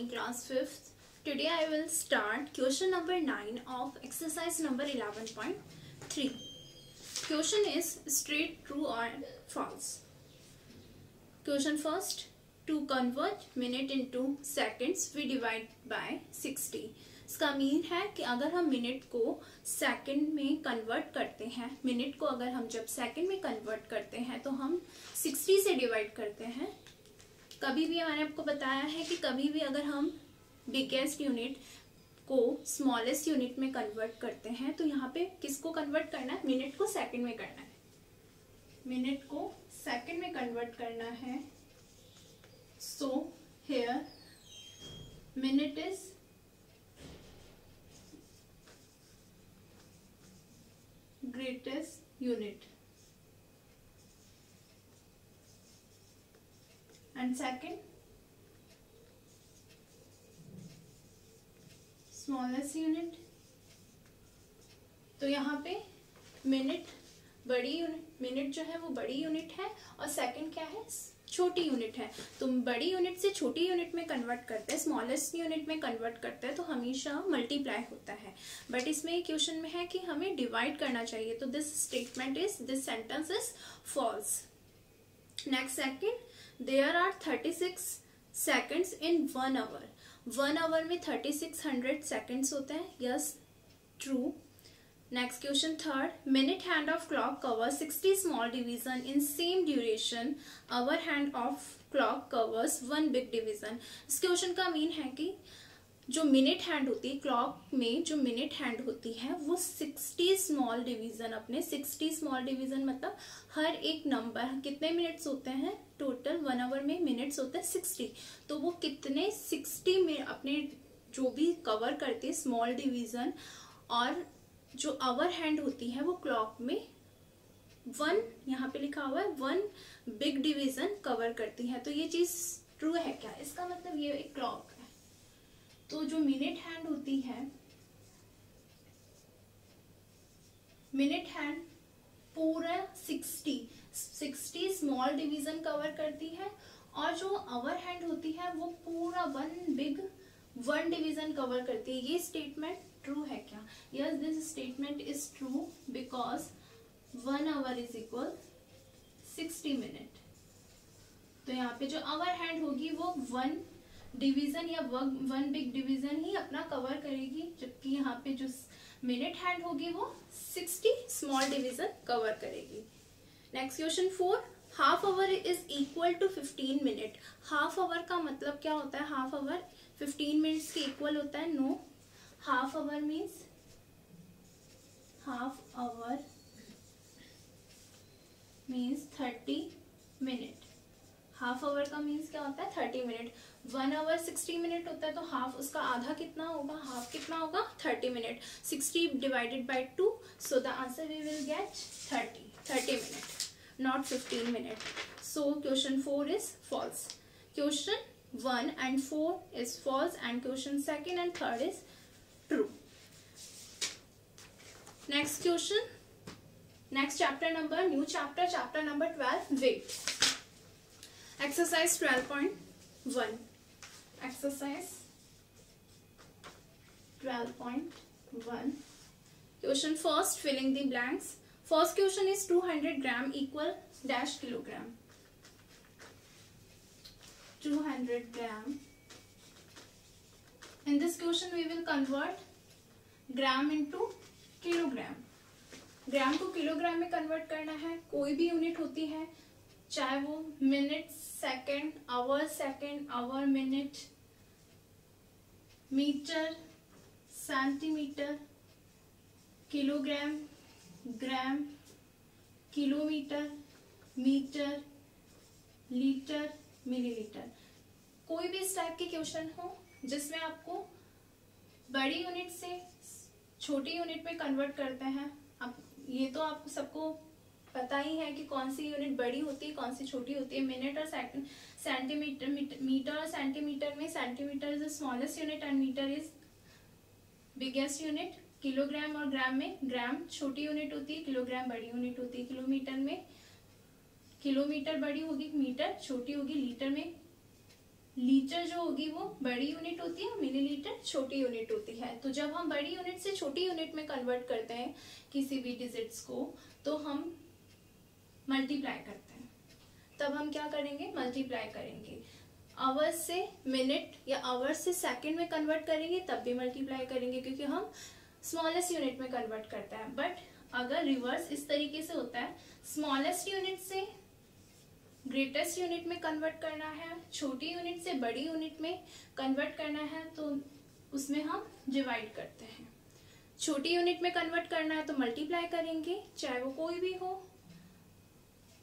morning class 5th. Today I will start question number 9 of exercise number 11.3. Question is straight true or false. Question first to convert minute into seconds we divide by 60. इसका mean है कि अगर हम minute को second में convert करते हैं minute को अगर हम जब सेकंड में कन्वर्ट करते हैं तो हम 60 से डिवाइड करते हैं कभी भी मैंने आपको बताया है कि कभी भी अगर हम बिगेस्ट यूनिट को स्मॉलेस्ट यूनिट में कन्वर्ट करते हैं तो यहाँ पे किसको कन्वर्ट करना है? मिनट को सेकंड में करना है। मिनट को सेकंड में कन्वर्ट करना है। So here minute is greatest unit and second smallest unit तो यहाँ पे मिनट बड़ी यूनिट मिनट जो है वो बड़ी यूनिट है और सेकंड क्या है? छोटी यूनिट है। तो बड़ी यूनिट से छोटी यूनिट में कन्वर्ट करते हैं स्मॉलेस्ट यूनिट में कन्वर्ट करते हैं तो हमेशा मल्टीप्लाई होता है। बट इसमें क्वेश्चन में है कि हमें डिवाइड करना चाहिए तो this statement is this sentence is false next second there are thirty six seconds in one hour one hour में थर्टी सिक्स हंड्रेड सेकेंड्स होते हैं। Yes true next question third minute hand of clock cover sixty small division in same duration hour hand of clock covers one big division इस question का mean है कि जो minute hand होती है clock में जो मिनट हैंड होती है, वो 60 स्मॉल डिवीज़न अपने 60 स्मॉल डिवीज़न मतलब हर एक नंबर कितने मिनट्स होते हैं? टोटल वन आवर में मिनट्स होते हैं 60 तो वो कितने 60 में अपने जो भी कवर करते हैं स्मॉल डिवीज़न और जो आवर हैंड होती है, वो क्लॉक में वन यहाँ पे लिखा हुआ है वन बिग डिवीज़न कवर करती है। तो ये चीज़ ट्रू है क्या? इसका मतलब ये एक क्लॉक तो जो मिनट हैंड होती है मिनट हैंड पूरा sixty sixty small division cover करती है और जो अवर हैंड होती है, वो पूरा one big one division cover करती है। ये स्टेटमेंट ट्रू है क्या? Yes this statement is true because one hour is equal sixty minute तो यहाँ पे जो अवर हैंड होगी, वो वन डिवीज़न या वन बिग डिवीज़न ही अपना कवर करेगी, जबकि यहाँ पे जो मिनट हैंड होगी वो 60 स्मॉल डिवीज़न कवर करेगी। Next question four half hour is equal to 15 minute half hour का मतलब क्या होता है? हाफ़ आवर 15 मिनट्स के इक्वल होता है? No half hour means half hour means 30 minute half hour का मीन्स क्या होता है? Thirty minute one hour sixty minute होता है तो हाफ़ उसका आधा कितना होगा? हाफ़ कितना होगा? Thirty minute sixty divided by two so the answer we will get thirty thirty minute not fifteen minute so question four is false question one and four is false and question second and third is true next question next chapter number new chapter chapter exercise twelve point one exercise twelve point one question first filling the blanks first question is two hundred gram equal dash kilogram two hundred gram in this question we will convert gram into kilogram gram को kilogram में convert करना है, कोई भी unit होती है चाहे वो minute second hour second hour minute metre centimetre kilogram gram kilometre metre litre millilitre कोई भी इस टाइप के क्वेश्चन हो, जिसमें आपको बड़ी यूनिट से छोटी यूनिट में कन्वर्ट करते हैं अब ये तो आपको सबको पता ही है कि कौन सी यूनिट बड़ी होती है, कौन सी छोटी होती है। मिनट और सेंटीमीटर मीटर और सेंटीमीटर में centimetre is the smallest unit and metre is biggest unit kilogram और ग्राम में ग्राम छोटी यूनिट होती है किलोग्राम बड़ी यूनिट होती है। किलोमीटर में किलोमीटर बड़ी होगी मीटर छोटी होगी। लीटर में लीटर जो होगी वो बड़ी यूनिट होती है मिलीलीटर छोटी यूनिट होती है। तो जब हम बड़ी यूनिट से छोटी यूनिट में कन्वर्ट करते हैं किसी भी डिजिट्स को तो हम मल्टीप्लाई करते हैं। तब हम क्या करेंगे? मल्टीप्लाई करेंगे। आवर्स से मिनट या आवर्स से सेकंड में कन्वर्ट करेंगे, तब भी मल्टीप्लाई करेंगे, क्योंकि हम स्मॉलेस्ट यूनिट में कन्वर्ट करते हैं। बट अगर रिवर्स इस तरीके से होता है स्मॉलेस्ट यूनिट से ग्रेटेस्ट यूनिट में कन्वर्ट करना है, छोटी यूनिट से बड़ी यूनिट में कन्वर्ट करना है तो उसमें हम डिवाइड करते हैं। छोटी यूनिट में कन्वर्ट करना है तो मल्टीप्लाई करेंगे, चाहे वो कोई भी हो।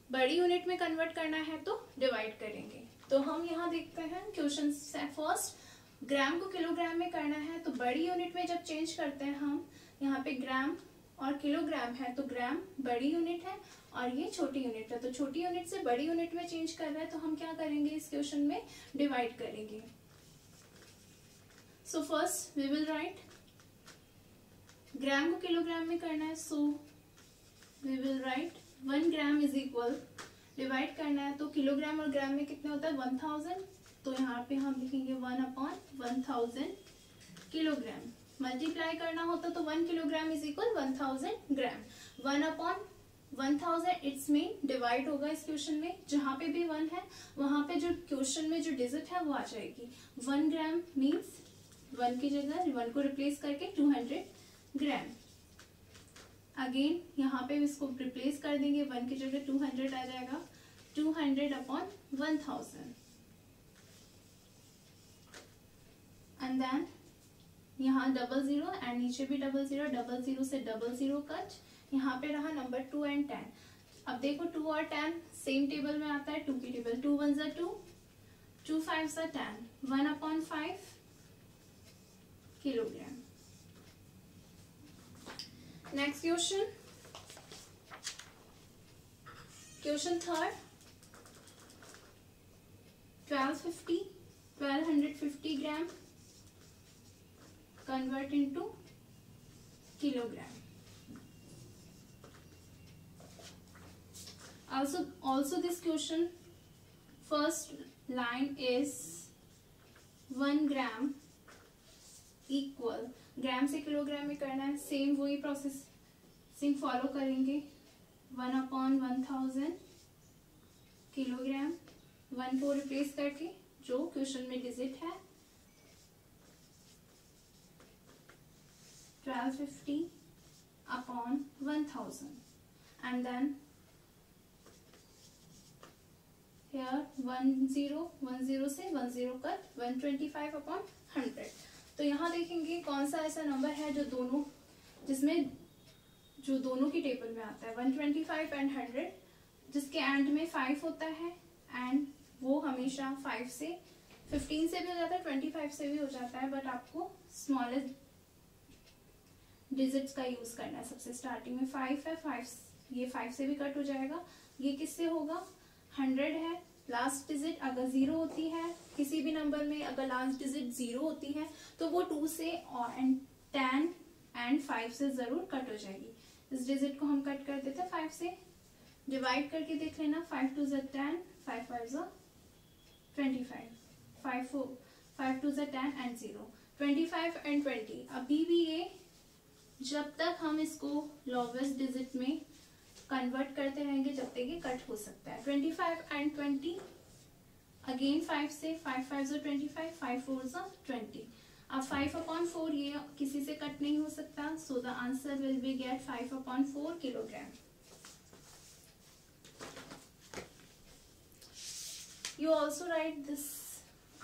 बड़ी यूनिट में कन्वर्ट करना है तो डिवाइड करेंगे। तो हम यहाँ देखते हैं क्वेश्चन फ़र्स्ट ग्राम को किलोग्राम में करना है तो बड़ी यूनिट में जब चेंज करते हैं हम, यहाँ पे ग्राम और किलोग्राम है तो ग्राम बड़ी यूनिट है और ये छोटी यूनिट है। तो छोटी यूनिट से बड़ी यूनिट में चेंज कर रहा है तो हम क्या करेंगे, इस क्वेश्चन में डिवाइड करेंगे। So first we will write gram को किलोग्राम में करना है so we will write one gram is equal, divide करना है तो किलोग्राम और ग्राम में कितने होता है? One thousand. तो यहाँ पे हम लिखेंगे one upon one thousand kilogram. Multiply करना होता तो one kilogram is equal one thousand gram. One upon one thousand, it's mean divide होगा इस क्वेश्चन में। जहाँ पे भी वन है, वहाँ पे जो क्वेश्चन में जो डिजिट है वो आ जाएगी। वन ग्राम मीन्स वन की जगह, वन को रिप्लेस करके टू हंड्रेड ग्राम। अगेन यहाँ पे इसको रिप्लेस कर देंगे. वन की जगह टू हंड्रेड आ जाएगा. Two hundred upon one thousand and then यहाँ डबल ज़ीरो एंड नीचे भी डबल ज़ीरो डबल ज़ीरो से डबल ज़ीरो कट. यहाँ पे रहा नंबर टू एंड टेन अब देखो टू और टेन सेम टेबल में आता है. टू की टेबल टू वन जा टू टू फाइव जा ten one upon five kilogram Next question. Question third. 1250, 1250 gram. Convert into kilogram. Also, also this question first line is 1 gram equal gram से kilogram में करना है same वही process सिंग follow करेंगे। One upon one thousand kilogram one को replace करके, जो क्वेश्चन में डिजिट है 1250 upon 1000 and then, here 10 10 से 10 कर 125 अपॉन 100 तो यहाँ देखेंगे कौन सा ऐसा नंबर है जो दोनों, जिसमें, जो दोनों की टेबल में आता है। 125 एंड 100 जिसके एंड में 5 होता है एंड वो हमेशा 5 से 15 से भी हो जाता है 25 से भी हो जाता है बट आपको स्मॉलेस्ट डिजिट्स का यूज़ करना है। सबसे स्टार्टिंग में फाइव है फाइव ये फाइव से भी कट हो जाएगा। ये किससे होगा? हंड्रेड है लास्ट डिजिट अगर ज़ीरो होती है किसी भी नंबर में अगर लास्ट डिजिट ज़ीरो होती है तो वो टू से और एंड टेन एंड फाइव से ज़रूर कट हो जाएगी। इस डिजिट को हम कट कर देते हैं फाइव से। डिवाइड करके देख लेना फाइव टू जो टेन फाइव फाइव जो twenty five five four five two जो ten and zero twenty five and twenty अभी भी ये, जब तक हम इसको लोवेस्ट डिजिट में कन्वर्ट करते रहेंगे, जब तक ये कट हो सकता है। Twenty five and twenty again five से फाइव फाइव जो ट्वेंटी फाइव फाइव फोर जो ट्वेंटी अब फाइव अपॉन फोर ये किसी से कट नहीं हो सकता so the answer will be get five upon four kilogram you also write this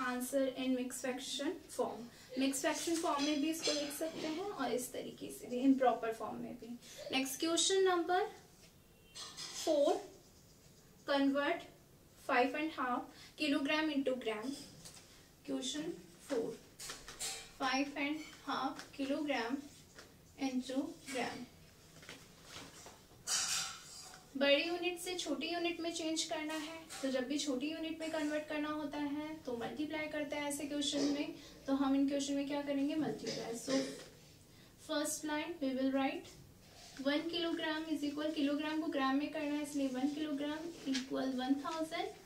answer in mixed fraction form. Mix fraction form में भी इसको लिख सकते हैं और इस तरीके से भी इम्प्रॉपर फॉर्म में भी. Next question number four convert five and half kilogram into gram question four five and half kilogram into gram बड़ी यूनिट से छोटी यूनिट में चेंज करना है तो जब भी छोटी यूनिट में कन्वर्ट करना होता है तो मल्टीप्लाई करते हैं ऐसे क्वेश्चन में तो हम इन क्वेश्चन में क्या करेंगे? Multiply so first line we will write one kilogram is equal kilogram को ग्राम में करना है, इसलिए one kilogram equal one thousand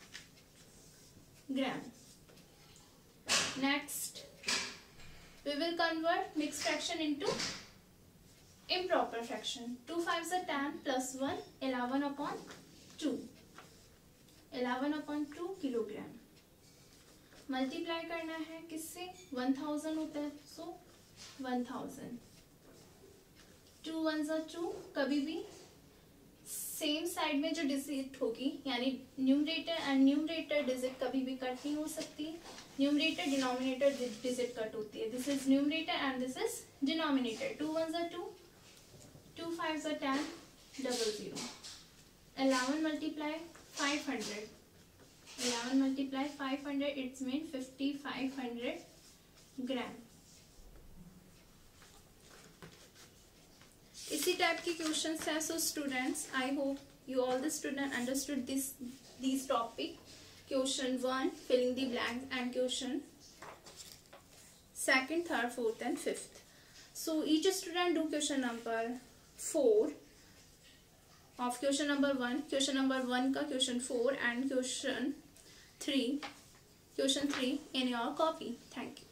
gram next we will convert mix fraction into improper fraction two five से ten plus one eleven upon two eleven upon two kilogram multiply करना है किससे? One thousand होता है। So one thousand two one जो two कभी भी same side में जो डिजिट होगी, यानी न्यूमरेटर एंड न्यूमरेटर डिजिट कभी भी कट नहीं हो सकती। न्यूमरेटर डिनोमिनेटर डिजिट कट होती है। This is numerator and this is denominator two one ज़ा टू टू फाइव ज़ा ten double zero eleven multiply five hundred 11 multiply 500 it's mean 5500 gram इसी टाइप के क्वेश्चन हैं so students I hope you all the student understood this this topic question one filling the blank and question second third fourth and fifth so each student do question number four of question number one question number one का question four and question three question three in your copy thank you